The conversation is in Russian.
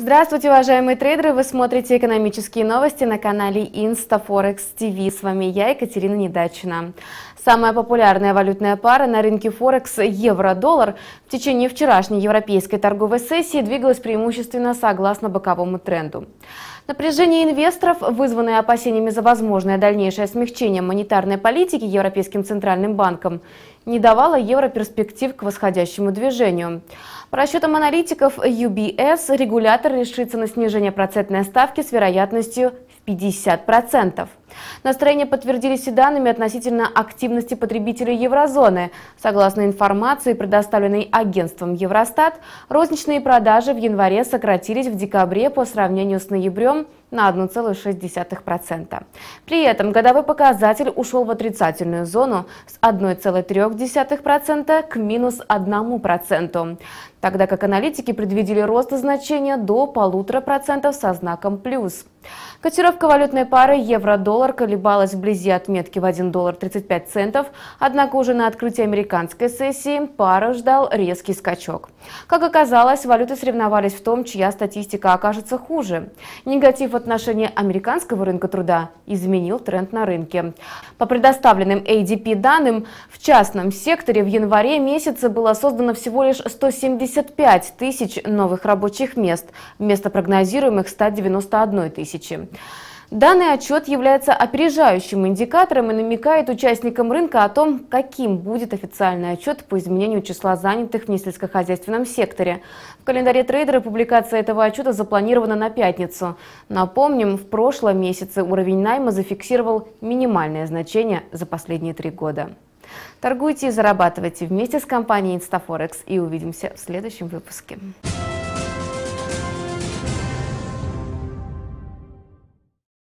Здравствуйте, уважаемые трейдеры! Вы смотрите экономические новости на канале InstaForex TV. С вами я, Екатерина Недачина. Самая популярная валютная пара на рынке Форекс – евро-доллар. В течение вчерашней европейской торговой сессии двигалась преимущественно согласно боковому тренду. Напряжение инвесторов, вызванное опасениями за возможное дальнейшее смягчение монетарной политики Европейским центральным банком, не давало евро перспектив к восходящему движению. По расчетам аналитиков UBS, регулятор решится на снижение процентной ставки с вероятностью в 50%. Настроения подтвердились и данными относительно активности потребителей еврозоны. Согласно информации, предоставленной агентством Евростат, розничные продажи в январе сократились в декабре по сравнению с ноябрем на 1,6%. При этом годовой показатель ушел в отрицательную зону с 1,3% к минус 1%, тогда как аналитики предвидели рост значения до полутора процентов со знаком плюс. Котировка валютной пары евро-доллар колебалась вблизи отметки в 1 доллар 35 центов, однако уже на открытии американской сессии пара ждал резкий скачок. Как оказалось, валюты соревновались в том, чья статистика окажется хуже. Негатив в отношении американского рынка труда изменил тренд на рынке. По предоставленным ADP данным, в частном секторе в январе месяце было создано всего лишь 175 тысяч новых рабочих мест вместо прогнозируемых 191 тысячи. Данный отчет является опережающим индикатором и намекает участникам рынка о том, каким будет официальный отчет по изменению числа занятых в несельскохозяйственном секторе. В календаре трейдера публикация этого отчета запланирована на пятницу. Напомним, в прошлом месяце уровень найма зафиксировал минимальное значение за последние три года. Торгуйте и зарабатывайте вместе с компанией InstaForex и увидимся в следующем выпуске.